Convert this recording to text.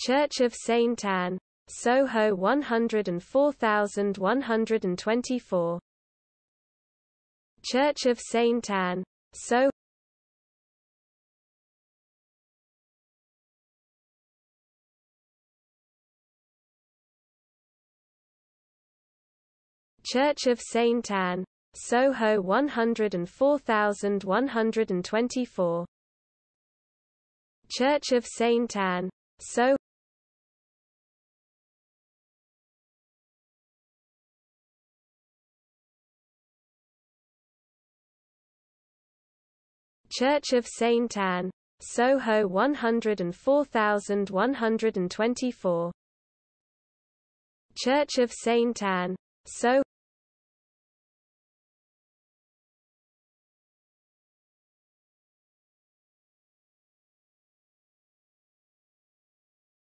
Church of St Anne, Soho 104124 Church of St Anne, So Church of St Anne, Soho 104124 Church of St Anne, So Church of St Anne, Soho 104124 Church of St Anne, So